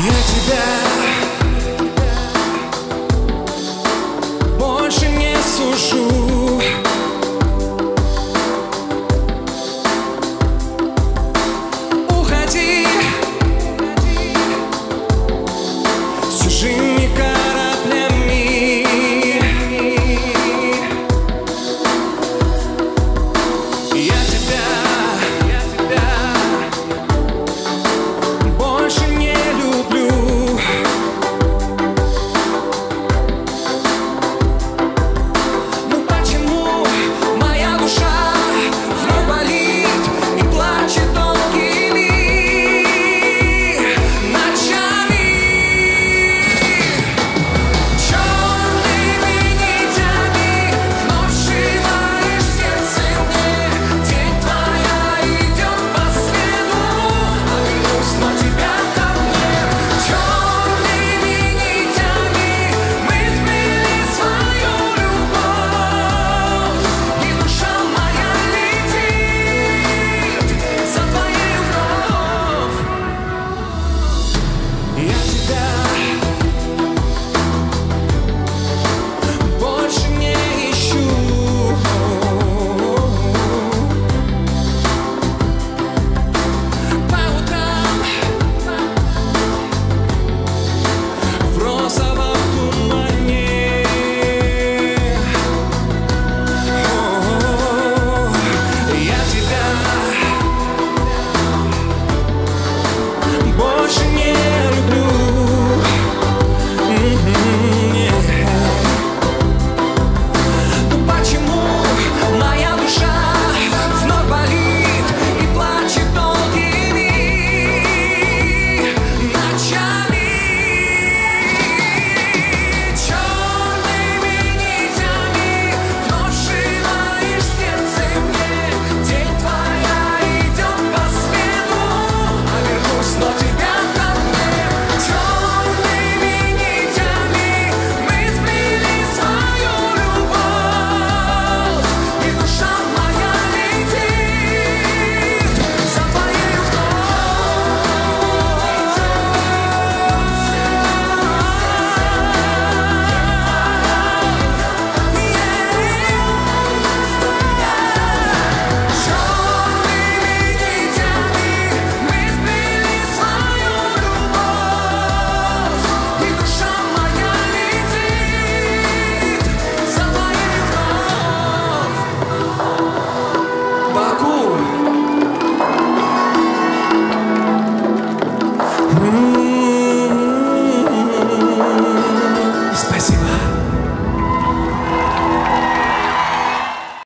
Я тебя